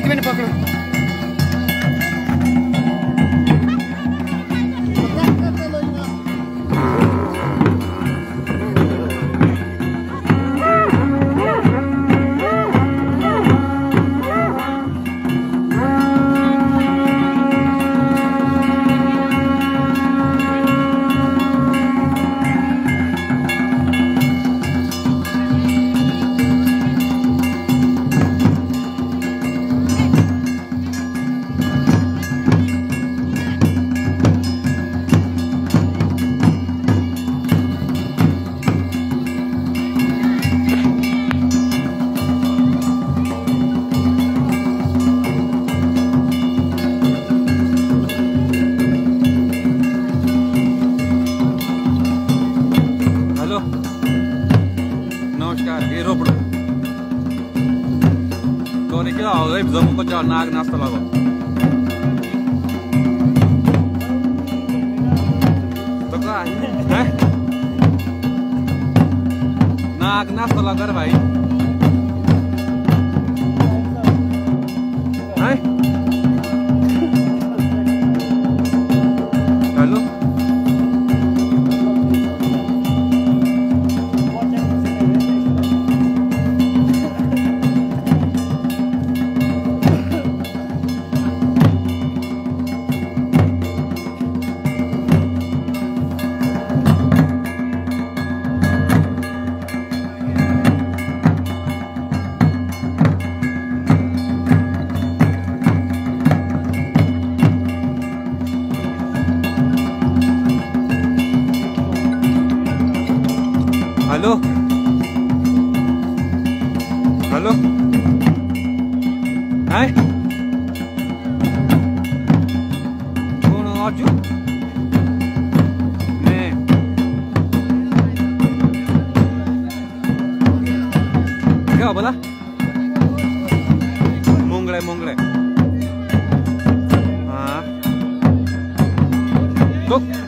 இங்கே வேணும் பார்க்கணும். Veronika a ryb zamokoťal nák na stravo. Dobrá, ne? Nák na stravo gar भाई हैं Alo? Alo? Này Cô nó ngọt chút. Nè. Cái hộp đó Mông lại mông lại Tốt.